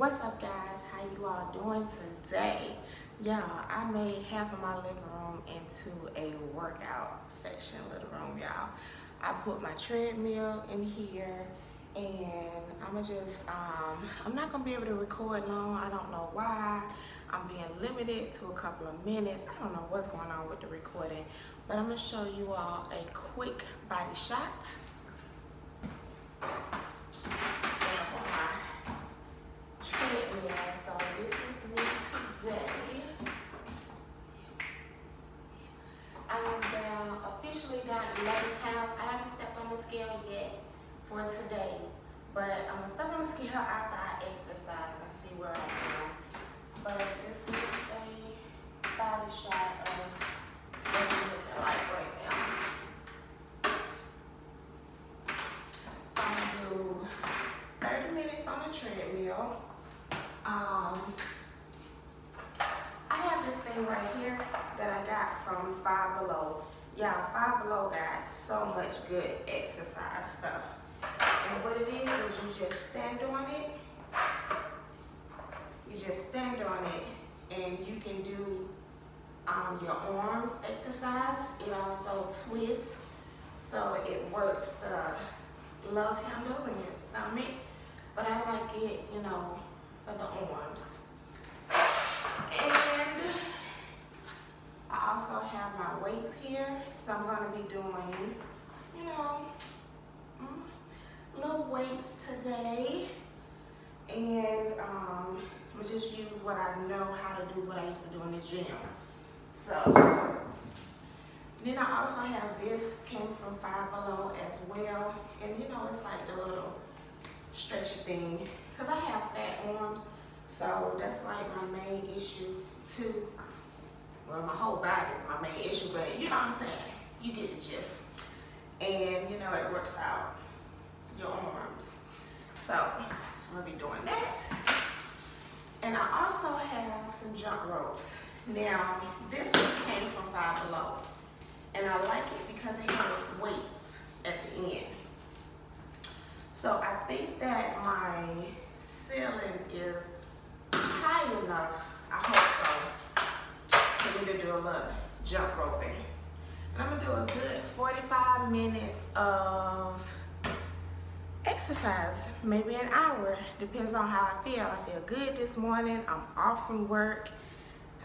What's up guys? How you all doing today? Y'all, I made half of my living room into a workout section living room, y'all. I put my treadmill in here and I'ma just, um, I'm not gonna be able to record long. I don't know why. I'm being limited to a couple of minutes. I don't know what's going on with the recording, but I'm gonna show you all a quick body shot. So this is me today. I am down, officially down 11 pounds. I haven't stepped on the scale yet for today, but I'm step on after I exercise and see where I am. But this is a body shot of what I'm looking like right now. So I'm gonna do 30 minutes on the treadmill. Um, I have this thing right here that I got from Five Below. Yeah, Five Below got so much good exercise stuff. And what it is, is you just stand on it. You just stand on it and you can do um, your arms exercise. It also twists, so it works the love handles in your stomach. But I like it, you know, for the arms. And I also have my weights here. So I'm gonna be doing, you know, mm, little weights today. And um, I'm gonna just use what I know how to do, what I used to do in the gym. So, then I also have this, came from Five Below as well. And you know, it's like the little stretchy thing because I have fat arms, so that's like my main issue too. Well, my whole body is my main issue, but you know what I'm saying? You get the gist. And you know, it works out your arms. So, I'm gonna be doing that. And I also have some jump ropes. Now, this one came from Five Below. And I like it because it has weights at the end. So I think that my ceiling is high enough, I hope so, for me to do a little jump roping. And I'm gonna do a good 45 minutes of exercise, maybe an hour, depends on how I feel. I feel good this morning, I'm off from work,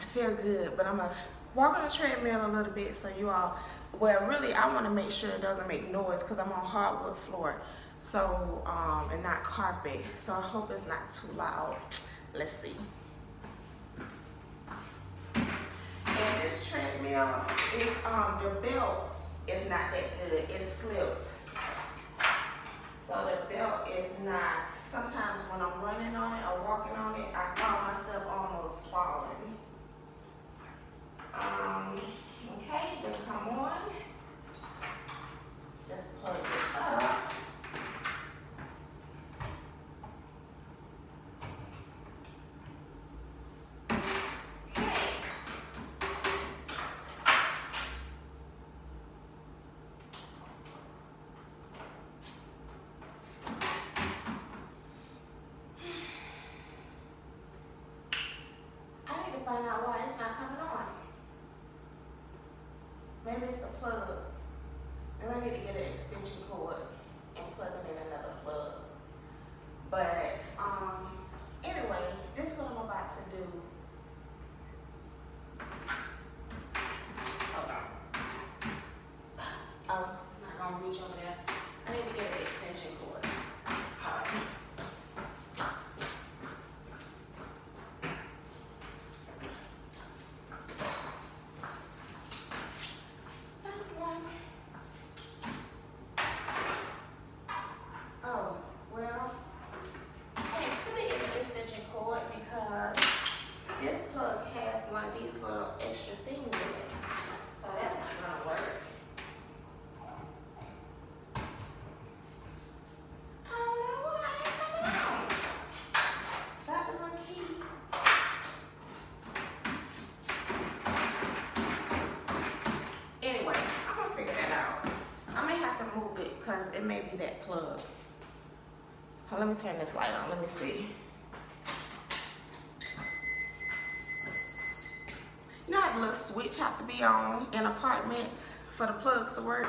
I feel good, but I'm gonna walk on the treadmill a little bit so you all, well really I wanna make sure it doesn't make noise because I'm on hardwood floor. So, um, and not carpet. So I hope it's not too loud. Let's see. And this treadmill is, um, the belt is not that good. It slips. So the belt is not, sometimes when I'm running on it or walking on it, I find myself almost falling. Um, okay, then come on. Just plug it up. find out why it's not coming on. Maybe it's the plug. Need to get an extension cord and plug it in another plug. But um, anyway, this is what I'm about to do. Hold on. Oh, it's not gonna reach over there. Maybe may be that plug. Let me turn this light on. Let me see. You know how the little switch have to be on in apartments for the plugs to work?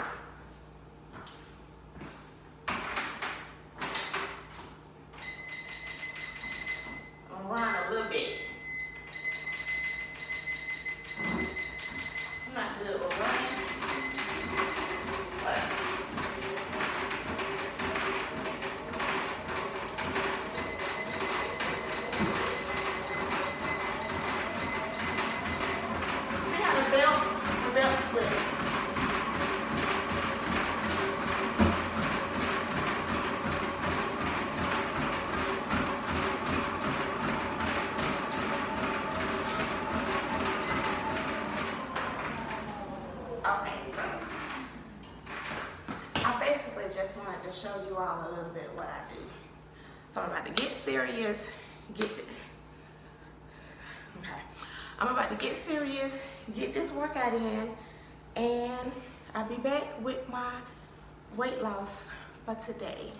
Okay, so I basically just wanted to show you all a little bit what I do. So I'm about to get serious, get. Okay. I'm about to get serious, get this workout in, and I'll be back with my weight loss for today.